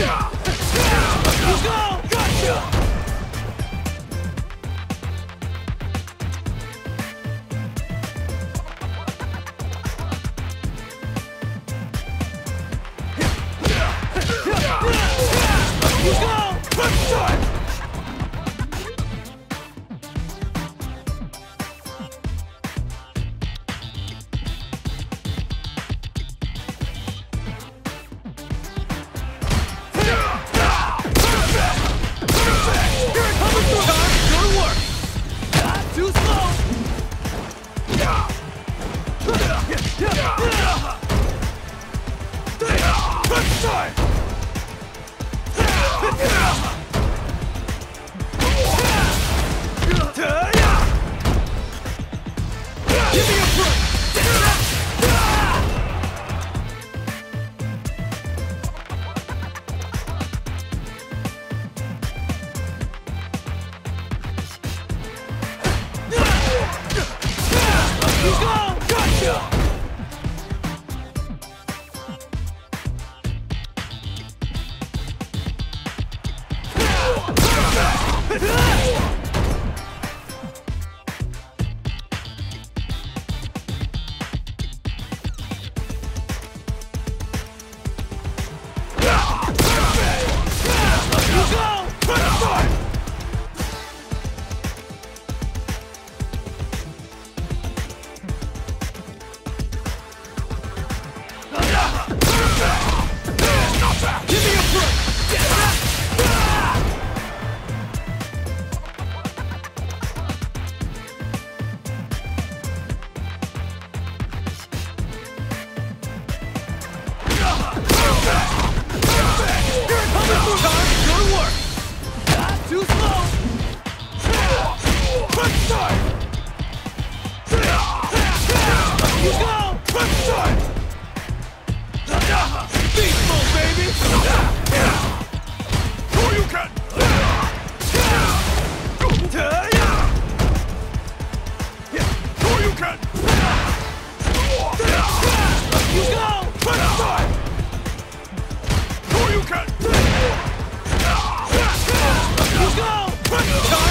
Let's go! Gotcha! Good! Ah! Go! Charge!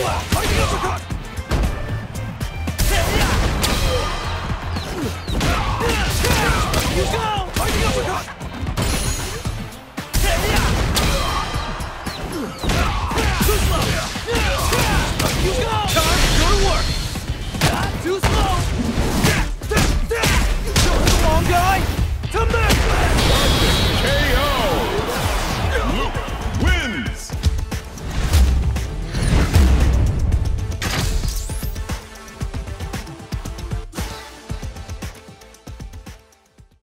Wow.